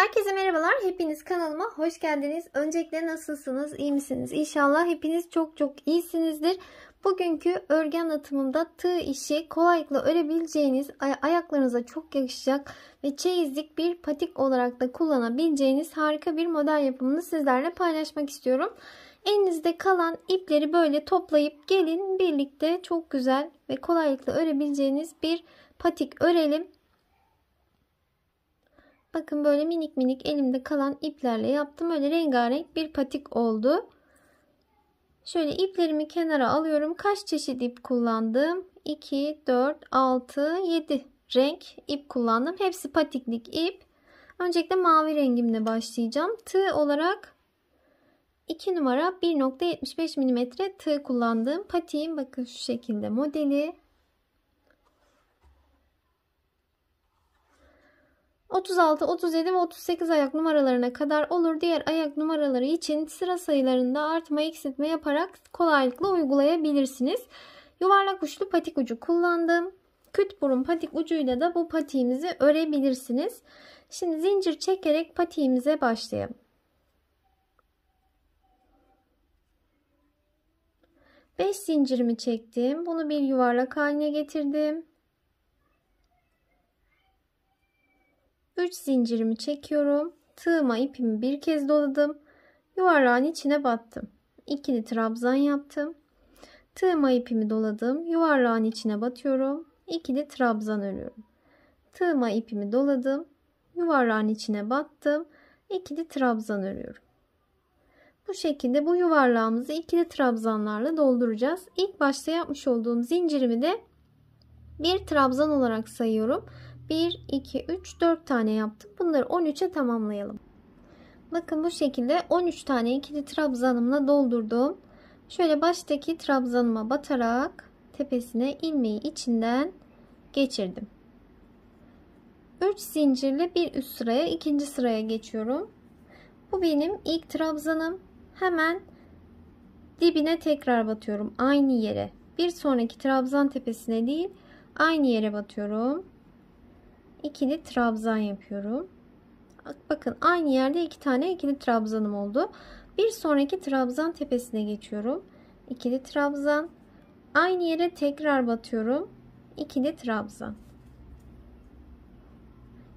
Herkese merhabalar. Hepiniz kanalıma hoş geldiniz. Öncelikle nasılsınız? İyi misiniz? İnşallah hepiniz çok çok iyisinizdir. Bugünkü örgü anlatımımda tığ işi kolaylıkla örebileceğiniz, ay ayaklarınıza çok yakışacak ve çeyizlik bir patik olarak da kullanabileceğiniz harika bir model yapımını sizlerle paylaşmak istiyorum. Elinizde kalan ipleri böyle toplayıp gelin birlikte çok güzel ve kolaylıkla örebileceğiniz bir patik örelim. Bakın böyle minik minik elimde kalan iplerle yaptım. Öyle rengarenk bir patik oldu. Şöyle iplerimi kenara alıyorum. Kaç çeşit ip kullandım? 2, 4, 6, 7 renk ip kullandım. Hepsi patiklik ip. Öncelikle mavi rengimle başlayacağım. Tığ olarak 2 numara 1.75 mm tığ kullandım. Patiğim bakın şu şekilde modeli. 36, 37 ve 38 ayak numaralarına kadar olur. Diğer ayak numaraları için sıra sayılarında artma eksiltme yaparak kolaylıkla uygulayabilirsiniz. Yuvarlak uçlu patik ucu kullandım. Küt burun patik ucuyla da bu patiğimizi örebilirsiniz. Şimdi zincir çekerek patiğimize başlayalım. Beş zincirimi çektim. Bunu bir yuvarlak haline getirdim. 3 zincirimi çekiyorum. Tığıma ipimi bir kez doladım. Yuvarlağın içine battım. İkili trabzan yaptım. Tığıma ipimi doladım. Yuvarlağın içine batıyorum. İkili trabzan örüyorum. Tığıma ipimi doladım. Yuvarlağın içine battım. İkili trabzan örüyorum. Bu şekilde bu yuvarlağımızı ikili trabzanlarla dolduracağız. İlk başta yapmış olduğum zincirimi de bir trabzan olarak sayıyorum. 1, 2, 3, 4 tane yaptım. Bunları 13'e tamamlayalım. Bakın bu şekilde 13 tane ikili trabzanımla doldurdum. Şöyle baştaki trabzanıma batarak tepesine ilmeği içinden geçirdim. 3 zincirle bir üst sıraya ikinci sıraya geçiyorum. Bu benim ilk trabzanım. Hemen dibine tekrar batıyorum. Aynı yere. Bir sonraki trabzan tepesine değil aynı yere batıyorum ikili trabzan yapıyorum. Bakın aynı yerde iki tane ikili trabzanım oldu. Bir sonraki trabzan tepesine geçiyorum. İkili trabzan. Aynı yere tekrar batıyorum. İkili trabzan.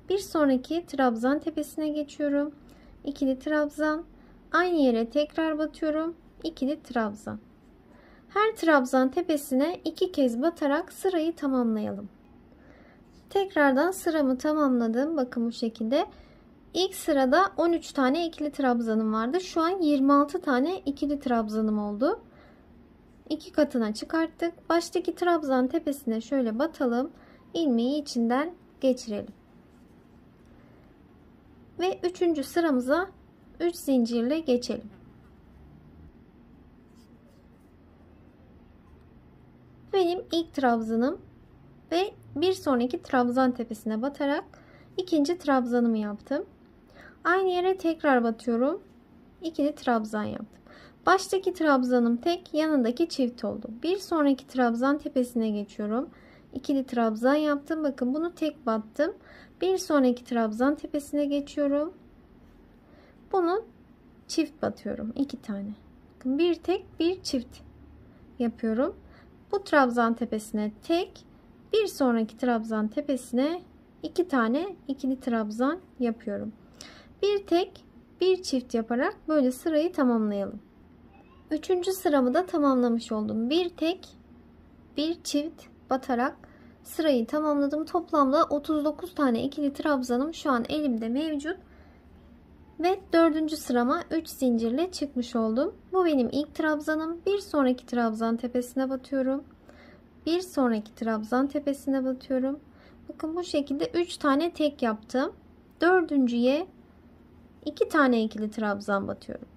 Bir sonraki trabzan tepesine geçiyorum. İkili trabzan. Aynı yere tekrar batıyorum. İkili trabzan. Her trabzan tepesine iki kez batarak sırayı tamamlayalım. Tekrardan sıramı tamamladım. Bakın bu şekilde. İlk sırada 13 tane ikili trabzanım vardı. Şu an 26 tane ikili trabzanım oldu. İki katına çıkarttık. Baştaki trabzan tepesine şöyle batalım. ilmeği içinden geçirelim. Ve üçüncü sıramıza 3 zincirle geçelim. Benim ilk trabzanım ve bir sonraki trabzan tepesine batarak ikinci trabzanımı yaptım. Aynı yere tekrar batıyorum. İkili trabzan yaptım. Baştaki trabzanım tek, yanındaki çift oldu. Bir sonraki trabzan tepesine geçiyorum. İkili trabzan yaptım. Bakın bunu tek battım. Bir sonraki trabzan tepesine geçiyorum. Bunu çift batıyorum. iki tane. Bakın bir tek, bir çift yapıyorum. Bu trabzan tepesine tek, bir sonraki trabzan tepesine iki tane ikili trabzan yapıyorum. Bir tek bir çift yaparak böyle sırayı tamamlayalım. Üçüncü sıramı da tamamlamış oldum. Bir tek bir çift batarak sırayı tamamladım. Toplamda 39 tane ikili trabzanım şu an elimde mevcut. Ve dördüncü sırama 3 zincirle çıkmış oldum. Bu benim ilk trabzanım. Bir sonraki trabzan tepesine batıyorum bir sonraki trabzan tepesine batıyorum. Bakın bu şekilde 3 tane tek yaptım. Dördüncüye 2 tane ikili trabzan batıyorum.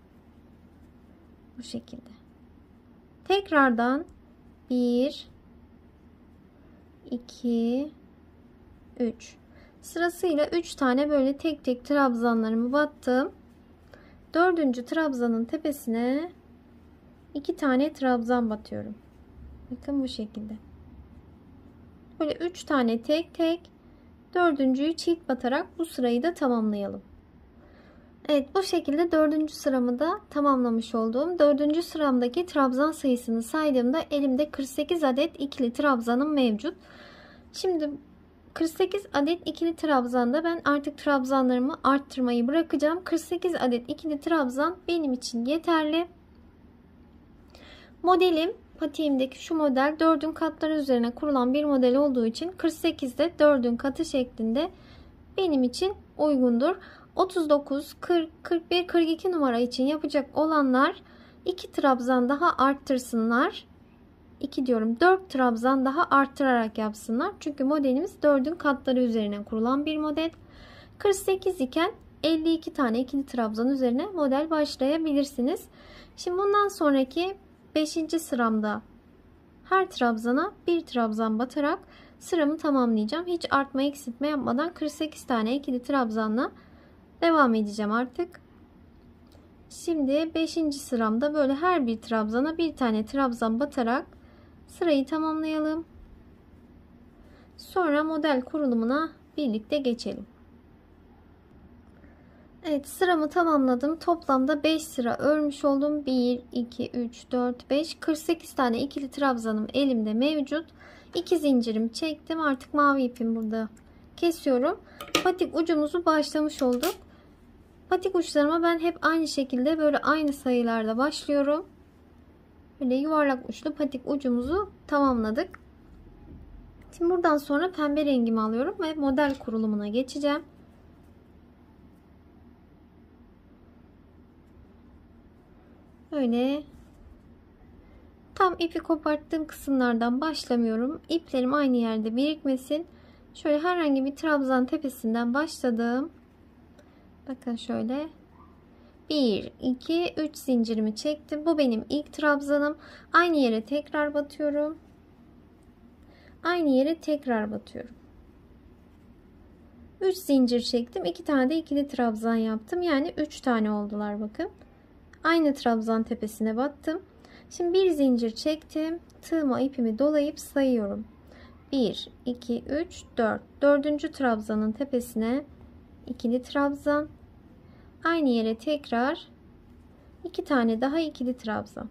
Bu şekilde. Tekrardan 1 2 3 sırasıyla 3 tane böyle tek tek trabzanlarımı battım. Dördüncü trabzanın tepesine 2 tane trabzan batıyorum. Bakın bu şekilde. Böyle 3 tane tek tek dördüncüyü çift batarak bu sırayı da tamamlayalım. Evet bu şekilde dördüncü sıramı da tamamlamış oldum. Dördüncü sıramdaki trabzan sayısını saydığımda elimde 48 adet ikili trabzanım mevcut. Şimdi 48 adet ikili trabzanda ben artık trabzanlarımı arttırmayı bırakacağım. 48 adet ikili trabzan benim için yeterli. Modelim patiğimdeki şu model 4'ün katları üzerine kurulan bir model olduğu için 48'de 4'ün katı şeklinde benim için uygundur. 39, 40, 41, 42 numara için yapacak olanlar 2 trabzan daha arttırsınlar. 2 diyorum 4 trabzan daha arttırarak yapsınlar. Çünkü modelimiz 4'ün katları üzerine kurulan bir model. 48 iken 52 tane ikili trabzan üzerine model başlayabilirsiniz. Şimdi bundan sonraki 5. sıramda her trabzana bir trabzan batarak sıramı tamamlayacağım. Hiç artma eksiltme yapmadan 48 tane ikili trabzanla devam edeceğim artık. Şimdi 5. sıramda böyle her bir trabzana bir tane trabzan batarak sırayı tamamlayalım. Sonra model kurulumuna birlikte geçelim. Evet sıramı tamamladım. Toplamda 5 sıra örmüş oldum. 1, 2, 3, 4, 5. 48 tane ikili trabzanım elimde mevcut. 2 zincirim çektim. Artık mavi ipim burada kesiyorum. Patik ucumuzu başlamış olduk. Patik uçlarıma ben hep aynı şekilde böyle aynı sayılarda başlıyorum. Böyle yuvarlak uçlu patik ucumuzu tamamladık. Şimdi buradan sonra pembe rengimi alıyorum ve model kurulumuna geçeceğim. Böyle tam ipi koparttığım kısımlardan başlamıyorum. İplerim aynı yerde birikmesin. Şöyle herhangi bir trabzan tepesinden başladım. Bakın şöyle 1 2 3 zincirimi çektim. Bu benim ilk trabzanım. Aynı yere tekrar batıyorum. Aynı yere tekrar batıyorum. 3 zincir çektim. 2 tane de ikili trabzan yaptım. Yani 3 tane oldular bakın. Aynı trabzan tepesine battım. Şimdi bir zincir çektim. Tığıma ipimi dolayıp sayıyorum. 1 2 3 4. Dördüncü trabzanın tepesine ikili trabzan. Aynı yere tekrar iki tane daha ikili trabzan.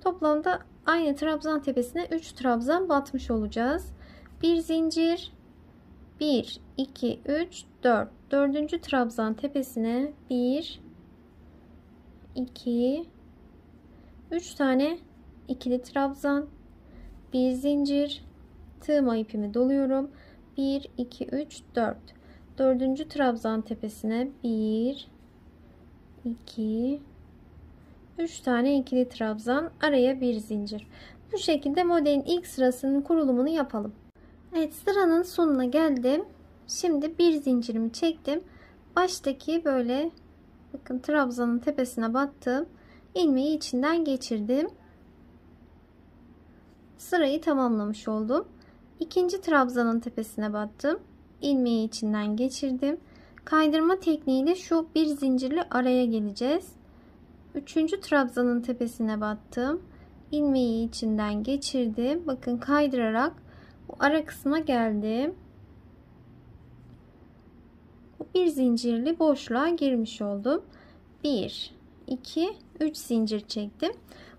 Toplamda aynı trabzan tepesine 3 trabzan batmış olacağız. Bir zincir 1 2 3 4 dördüncü trabzan tepesine 1 2 3 tane ikili trabzan. Bir zincir. Tığma ipimi doluyorum. 1 2 3 4 dördüncü trabzan tepesine 1 2 3 tane ikili trabzan araya bir zincir. Bu şekilde modelin ilk sırasının kurulumunu yapalım. Evet sıranın sonuna geldim. Şimdi bir zincirimi çektim. Baştaki böyle bakın trabzanın tepesine battım ilmeği içinden geçirdim sırayı tamamlamış oldum ikinci trabzanın tepesine battım ilmeği içinden geçirdim. Kaydırma tekniğiyle şu bir zincirli araya geleceğiz. Üçüncü trabzanın tepesine battım. ilmeği içinden geçirdim. Bakın kaydırarak bu ara kısma geldim. Bir zincirli boşluğa girmiş oldum. 1 2 3 zincir çektim.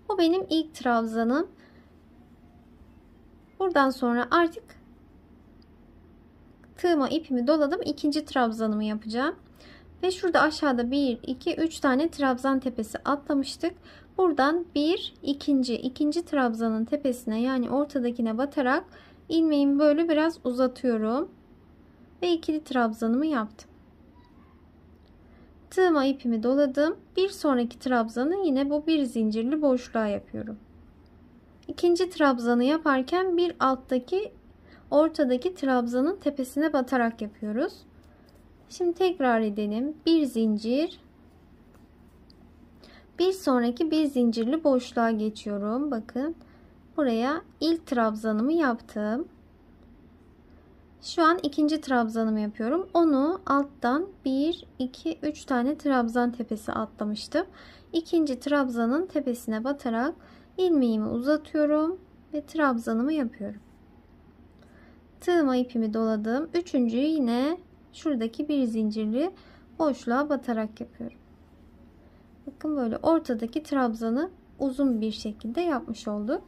Bu benim ilk trabzanım. Buradan sonra artık tığıma ipimi doladım. ikinci trabzanımı yapacağım. Ve şurada aşağıda 1, 2, 3 tane trabzan tepesi atlamıştık. Buradan bir ikinci, ikinci trabzanın tepesine yani ortadakine batarak ilmeğimi böyle biraz uzatıyorum. Ve ikili trabzanımı yaptım. Tığıma ipimi doladım. Bir sonraki trabzanı yine bu bir zincirli boşluğa yapıyorum. İkinci trabzanı yaparken bir alttaki ortadaki trabzanın tepesine batarak yapıyoruz. Şimdi tekrar edelim. Bir zincir. Bir sonraki bir zincirli boşluğa geçiyorum. Bakın. Buraya ilk trabzanımı yaptım. Şu an ikinci trabzanımı yapıyorum. Onu alttan 1, 2, 3 tane trabzan tepesi atlamıştım. İkinci trabzanın tepesine batarak ilmeğimi uzatıyorum ve trabzanımı yapıyorum tığıma ipimi doladım. Üçüncüyü yine şuradaki bir zincirli boşluğa batarak yapıyorum. Bakın böyle ortadaki trabzanı uzun bir şekilde yapmış olduk.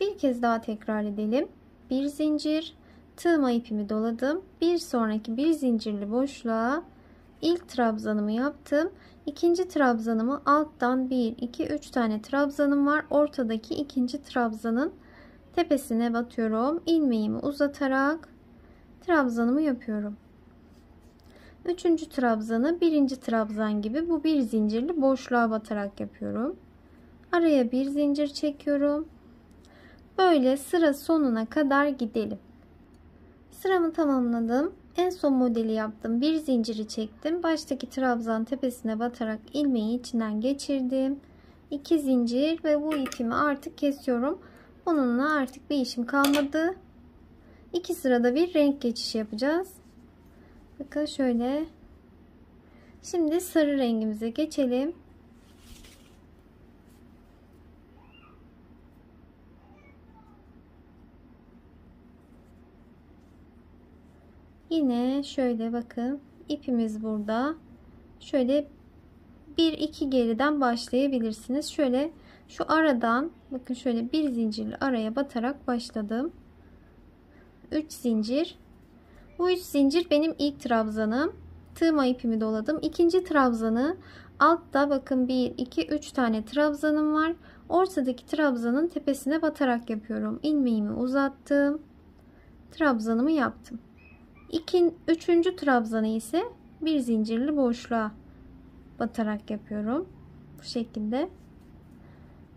Bir kez daha tekrar edelim. Bir zincir, tığma ipimi doladım. Bir sonraki bir zincirli boşluğa ilk trabzanımı yaptım. İkinci trabzanımı alttan 1, 2, 3 tane trabzanım var. Ortadaki ikinci trabzanın tepesine batıyorum. ilmeğimi uzatarak trabzanımı yapıyorum. Üçüncü trabzanı birinci trabzan gibi bu bir zincirli boşluğa batarak yapıyorum. Araya bir zincir çekiyorum. Böyle sıra sonuna kadar gidelim. Sıramı tamamladım. En son modeli yaptım. Bir zinciri çektim. Baştaki trabzan tepesine batarak ilmeği içinden geçirdim. 2 zincir ve bu ipimi artık kesiyorum. Bununla artık bir işim kalmadı. İki sırada bir renk geçişi yapacağız. Bakın şöyle. Şimdi sarı rengimize geçelim. Yine şöyle bakın ipimiz burada. Şöyle bir iki geriden başlayabilirsiniz. Şöyle şu aradan bakın şöyle bir zincirli araya batarak başladım. 3 zincir. Bu 3 zincir benim ilk trabzanım. Tığma ipimi doladım. İkinci trabzanı altta bakın 1 2 3 tane trabzanım var. Ortadaki trabzanın tepesine batarak yapıyorum. İlmeğimi uzattım. Trabzanımı yaptım. İkin, üçüncü trabzanı ise bir zincirli boşluğa batarak yapıyorum. Bu şekilde.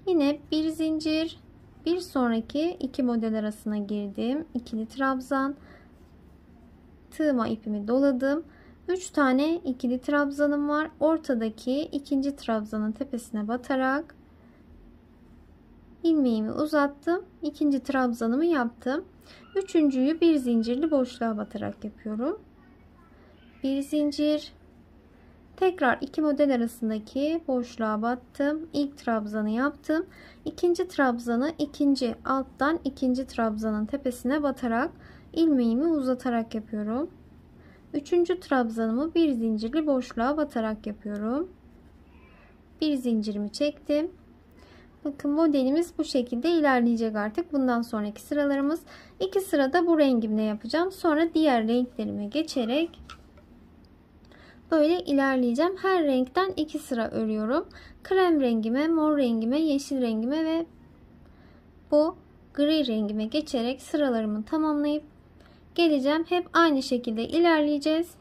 Yine bir zincir, bir sonraki iki model arasına girdim. ikili trabzan. Tığıma ipimi doladım. 3 tane ikili trabzanım var. Ortadaki ikinci trabzanın tepesine batarak ilmeğimi uzattım. İkinci trabzanımı yaptım. Üçüncüyü bir zincirli boşluğa batarak yapıyorum. Bir zincir. Tekrar iki model arasındaki boşluğa battım. İlk trabzanı yaptım. İkinci trabzanı ikinci alttan ikinci trabzanın tepesine batarak ilmeğimi uzatarak yapıyorum. Üçüncü trabzanımı bir zincirli boşluğa batarak yapıyorum. Bir zincirimi çektim. Bakın modelimiz bu şekilde ilerleyecek artık. Bundan sonraki sıralarımız iki sırada bu rengimle yapacağım. Sonra diğer renklerime geçerek böyle ilerleyeceğim. Her renkten iki sıra örüyorum. Krem rengime, mor rengime, yeşil rengime ve bu gri rengime geçerek sıralarımı tamamlayıp geleceğim. Hep aynı şekilde ilerleyeceğiz.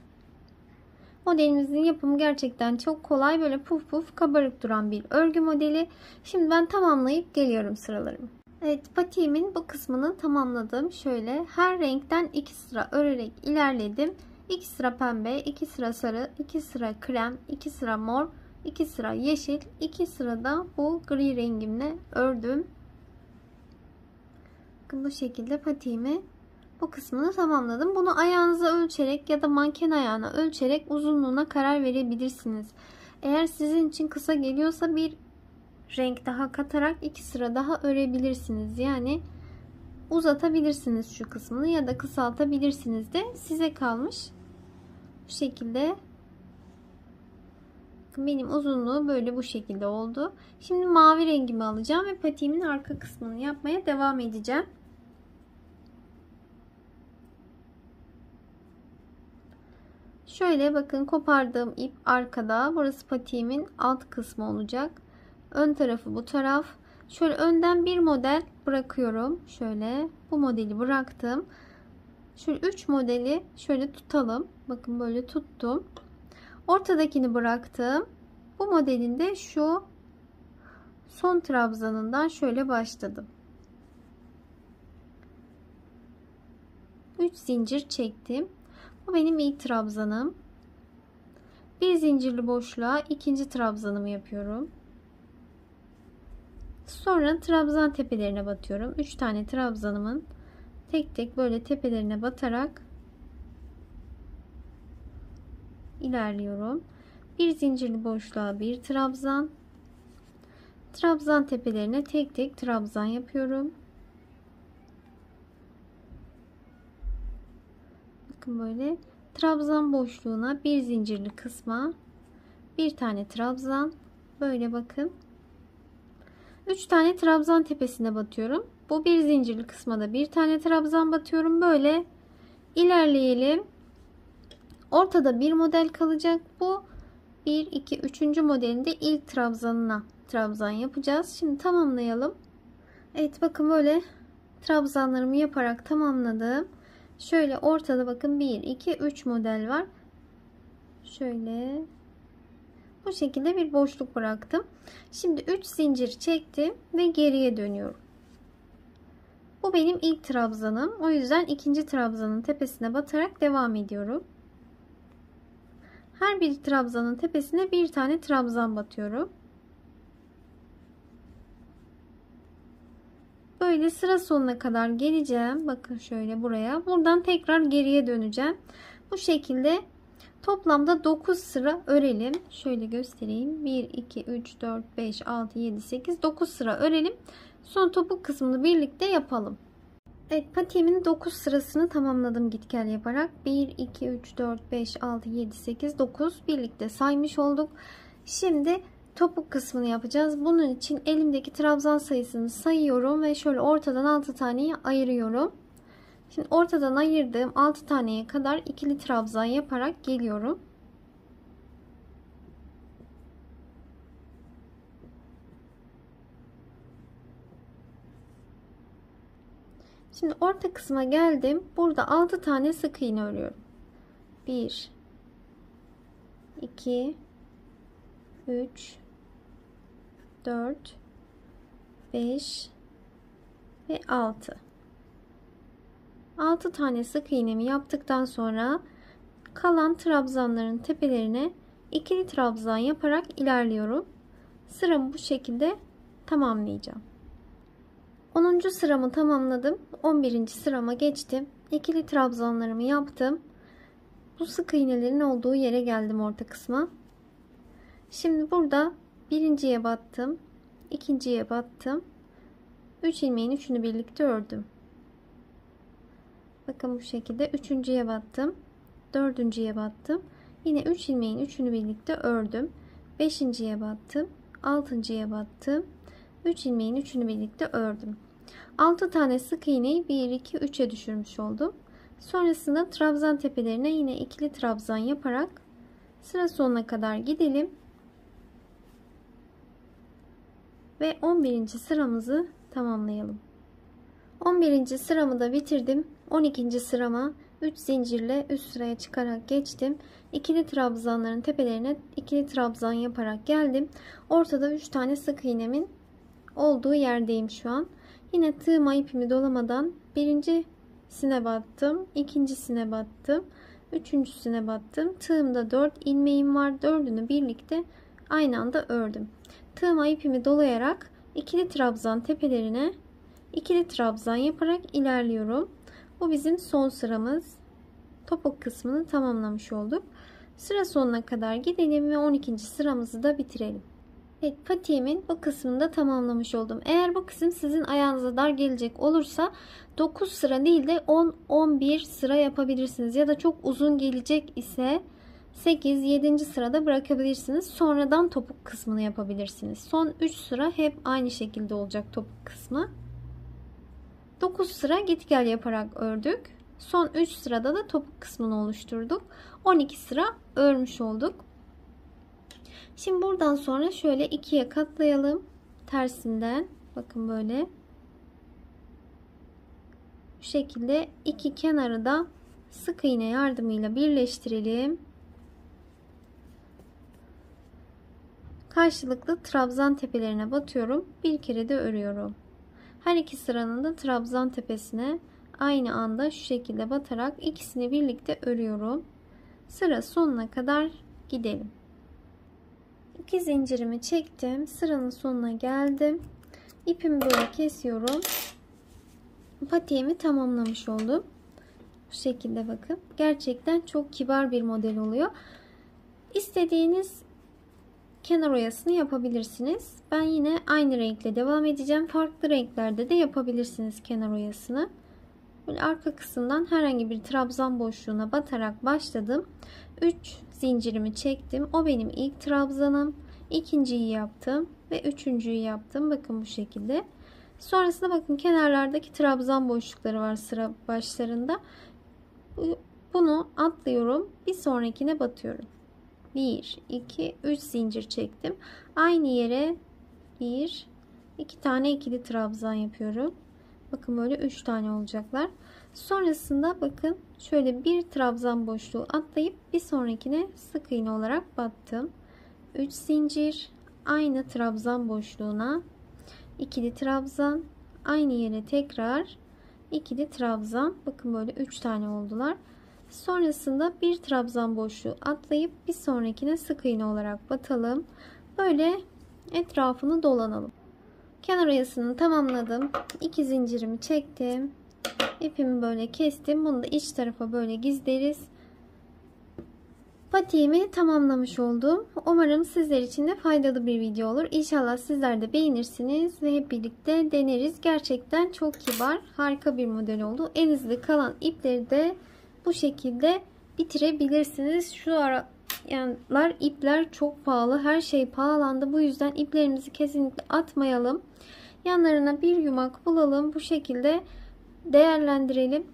Modelimizin yapımı gerçekten çok kolay. Böyle puf puf kabarık duran bir örgü modeli. Şimdi ben tamamlayıp geliyorum sıralarımı. Evet patiğimin bu kısmını tamamladım. Şöyle her renkten 2 sıra örerek ilerledim. 2 sıra pembe, 2 sıra sarı, 2 sıra krem, 2 sıra mor, 2 sıra yeşil, 2 sırada bu gri rengimle ördüm. Bu şekilde patiğimi bu kısmını tamamladım. Bunu ayağınıza ölçerek ya da manken ayağına ölçerek uzunluğuna karar verebilirsiniz. Eğer sizin için kısa geliyorsa bir renk daha katarak iki sıra daha örebilirsiniz. Yani uzatabilirsiniz şu kısmını ya da kısaltabilirsiniz de size kalmış. Bu şekilde benim uzunluğu böyle bu şekilde oldu. Şimdi mavi rengimi alacağım ve patiğimin arka kısmını yapmaya devam edeceğim. Şöyle bakın kopardığım ip arkada. Burası patiğimin alt kısmı olacak. Ön tarafı bu taraf. Şöyle önden bir model bırakıyorum. Şöyle bu modeli bıraktım. Şöyle 3 modeli şöyle tutalım. Bakın böyle tuttum. Ortadakini bıraktım. Bu modelin de şu son trabzanından şöyle başladım. 3 zincir çektim. Bu benim ilk trabzanım. Bir zincirli boşluğa ikinci trabzanımı yapıyorum. Sonra trabzan tepelerine batıyorum. 3 tane trabzanımın tek tek böyle tepelerine batarak ilerliyorum. Bir zincirli boşluğa bir trabzan. Trabzan tepelerine tek tek trabzan yapıyorum. Bakın böyle. Trabzan boşluğuna bir zincirli kısma bir tane trabzan. Böyle bakın. 3 tane trabzan tepesine batıyorum. Bu bir zincirli kısma da bir tane trabzan batıyorum. Böyle ilerleyelim. Ortada bir model kalacak. Bu 1 2 3. modelinde ilk trabzanına trabzan yapacağız. Şimdi tamamlayalım. Evet bakın böyle trabzanlarımı yaparak tamamladım Şöyle ortada bakın 1, 2, 3 model var. Şöyle bu şekilde bir boşluk bıraktım. Şimdi 3 zincir çektim ve geriye dönüyorum. Bu benim ilk trabzanım. O yüzden ikinci trabzanın tepesine batarak devam ediyorum. Her bir trabzanın tepesine bir tane trabzan batıyorum. Böyle sıra sonuna kadar geleceğim. Bakın şöyle buraya. Buradan tekrar geriye döneceğim. Bu şekilde toplamda 9 sıra örelim. Şöyle göstereyim. 1, 2, 3, 4, 5, 6, 7, 8, 9 sıra örelim. Son topuk kısmını birlikte yapalım. Evet patiğimin 9 sırasını tamamladım git gel yaparak. 1, 2, 3, 4, 5, 6, 7, 8, 9 birlikte saymış olduk. Şimdi topuk kısmını yapacağız. Bunun için elimdeki trabzan sayısını sayıyorum ve şöyle ortadan 6 taneyi ayırıyorum. Şimdi ortadan ayırdığım 6 taneye kadar ikili trabzan yaparak geliyorum. Şimdi orta kısma geldim. Burada 6 tane sık iğne örüyorum. 1 2 3 4 5 ve 6 6 tane sık iğnemi yaptıktan sonra kalan trabzanların tepelerine ikili trabzan yaparak ilerliyorum. Sıramı bu şekilde tamamlayacağım. 10. sıramı tamamladım. 11. sırama geçtim. İkili trabzanlarımı yaptım. Bu sık iğnelerin olduğu yere geldim orta kısma. Şimdi burada birinciye battım ikinciye battım. 3 ilmeğin üçünü birlikte ördüm. Bakın bu şekilde üçüncüye battım dördüncüye battım. Yine 3 ilmeğin üçünü birlikte ördüm. Beşinciye battım altıncıya battım. 3 ilmeğin üçünü birlikte ördüm. 6 tane sık iğneyi 1 2 3'e düşürmüş oldum. Sonrasında trabzan tepelerine yine ikili trabzan yaparak sıra sonuna kadar gidelim ve 11. sıramızı tamamlayalım. 11. sıramı da bitirdim. 12. sırama 3 zincirle üst sıraya çıkarak geçtim. İkili trabzanların tepelerine ikili trabzan yaparak geldim. Ortada 3 tane sık iğnemin olduğu yerdeyim şu an. Yine tığıma ipimi dolamadan birincisine battım, ikincisine battım, üçüncüsüne battım. Tığımda 4 ilmeğim var. Dördünü birlikte aynı anda ördüm. Tığıma ipimi dolayarak ikili trabzan tepelerine ikili trabzan yaparak ilerliyorum. Bu bizim son sıramız. Topuk kısmını tamamlamış olduk. Sıra sonuna kadar gidelim ve 12. sıramızı da bitirelim. Evet patiğimin bu kısmını da tamamlamış oldum. Eğer bu kısım sizin ayağınıza dar gelecek olursa 9 sıra değil de 10-11 sıra yapabilirsiniz. Ya da çok uzun gelecek ise 8, 7. sırada bırakabilirsiniz. Sonradan topuk kısmını yapabilirsiniz. Son 3 sıra hep aynı şekilde olacak topuk kısmı. 9 sıra git gel yaparak ördük. Son 3 sırada da topuk kısmını oluşturduk. 12 sıra örmüş olduk. Şimdi buradan sonra şöyle ikiye katlayalım. Tersinden. Bakın böyle. Bu şekilde iki kenarı da sık iğne yardımıyla birleştirelim. Karşılıklı trabzan tepelerine batıyorum. Bir kere de örüyorum. Her iki sıranın da trabzan tepesine aynı anda şu şekilde batarak ikisini birlikte örüyorum. Sıra sonuna kadar gidelim. İki zincirimi çektim. Sıranın sonuna geldim. İpimi böyle kesiyorum. Patiğimi tamamlamış oldum. Bu şekilde bakın. Gerçekten çok kibar bir model oluyor. İstediğiniz kenar oyasını yapabilirsiniz. Ben yine aynı renkle devam edeceğim. Farklı renklerde de yapabilirsiniz kenar oyasını. Böyle arka kısımdan herhangi bir trabzan boşluğuna batarak başladım. 3 zincirimi çektim. O benim ilk trabzanım. İkinciyi yaptım ve üçüncüyü yaptım. Bakın bu şekilde. Sonrasında bakın kenarlardaki trabzan boşlukları var sıra başlarında. Bunu atlıyorum. Bir sonrakine batıyorum. 1, 2, 3 zincir çektim. Aynı yere 1, 2 tane ikili trabzan yapıyorum. Bakın böyle 3 tane olacaklar. Sonrasında bakın şöyle bir trabzan boşluğu atlayıp bir sonrakine sık iğne olarak battım. 3 zincir aynı trabzan boşluğuna ikili trabzan aynı yere tekrar ikili trabzan bakın böyle 3 tane oldular. Sonrasında bir trabzan boşluğu atlayıp bir sonrakine sık iğne olarak batalım. Böyle etrafını dolanalım. Kenar oyasını tamamladım. 2 zincirimi çektim. İpimi böyle kestim. Bunu da iç tarafa böyle gizleriz. Patiğimi tamamlamış oldum. Umarım sizler için de faydalı bir video olur. İnşallah sizler de beğenirsiniz ve hep birlikte deneriz. Gerçekten çok kibar, harika bir model oldu. Elinizde kalan ipleri de bu şekilde bitirebilirsiniz. Şu aralar ipler çok pahalı. Her şey pahalandı. Bu yüzden iplerimizi kesinlikle atmayalım. Yanlarına bir yumak bulalım. Bu şekilde değerlendirelim.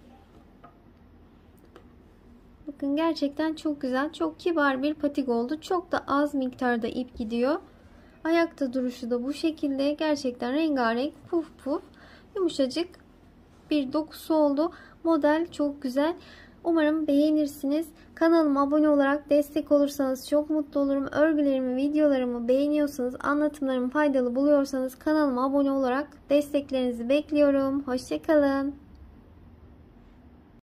Bakın gerçekten çok güzel. Çok kibar bir patik oldu. Çok da az miktarda ip gidiyor. Ayakta duruşu da bu şekilde. Gerçekten rengarenk puf puf yumuşacık bir dokusu oldu. Model çok güzel. Umarım beğenirsiniz. Kanalıma abone olarak destek olursanız çok mutlu olurum. Örgülerimi, videolarımı beğeniyorsanız, anlatımlarımı faydalı buluyorsanız kanalıma abone olarak desteklerinizi bekliyorum. Hoşçakalın.